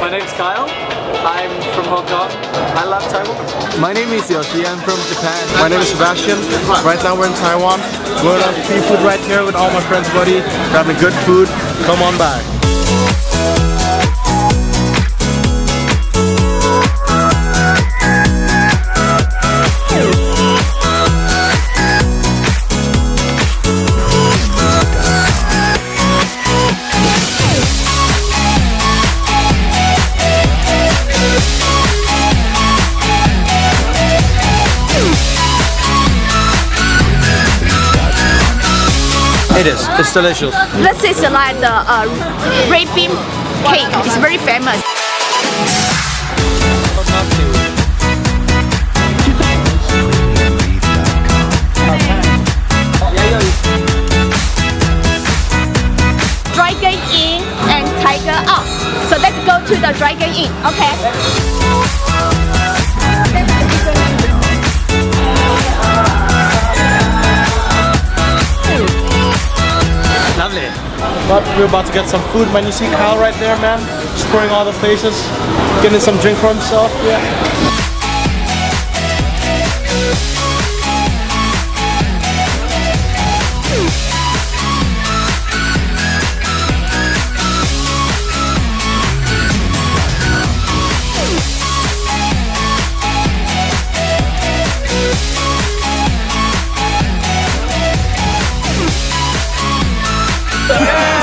My name's Kyle. I'm from Hong Kong. I love Taiwan. My name is Yoshi. I'm from Japan. My name is Sebastian. Right now we're in Taiwan. We're on seafood right here with all my friends, buddy. Having good food. Come on by. It is. It's delicious. This is like the uh, red bean cake. It's very famous. Dragon in and tiger out. So let's go to the dragon in. Okay. We're about to get some food, man. You see Kyle right there, man? Exploring all the places. Getting some drink for himself. Yeah. Yeah!